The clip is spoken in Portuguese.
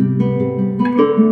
Música